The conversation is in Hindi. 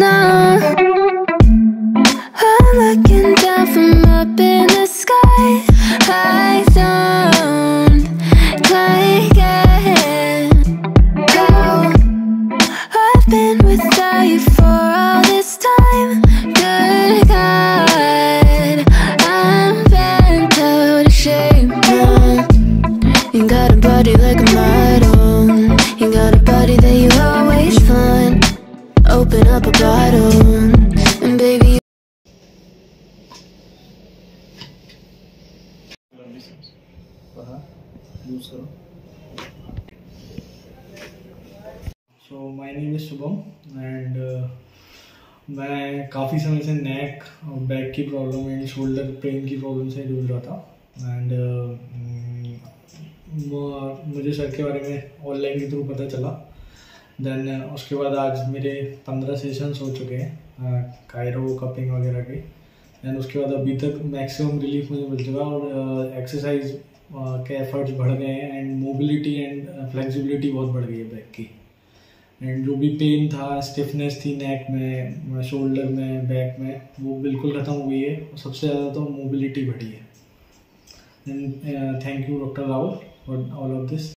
now I'm looking down from up in the sky. I don't like it Go I've been without you for all this time. Good God I'm bent out of shape now. You got a body like a model. Light on. And baby, so my name is Shubham and मैं काफ़ी समय से नेक बैक की प्रॉब्लम एंड शोल्डर पेन की प्रॉब्लम से जूझ रहा था एंड uh, मुझे सर के बारे में ऑनलाइन के थ्रू पता चला देन उसके बाद आज मेरे पंद्रह सेशंस हो चुके हैं कायरो कपिंग वगैरह के। देन उसके बाद अभी तक मैक्सिमम रिलीफ मुझे मिल चुका और एक्सरसाइज के एफर्ट्स बढ़ गए हैं एंड मोबिलिटी एंड फ्लेक्सिबिलिटी बहुत बढ़ गई है बैक की। एंड जो भी पेन था स्टिफनेस थी नेक में शोल्डर में बैक में, वो बिल्कुल ख़त्म हो गई है। सबसे ज़्यादा तो मोबिलिटी बढ़ी है। Thank you doctor Rahul for all of this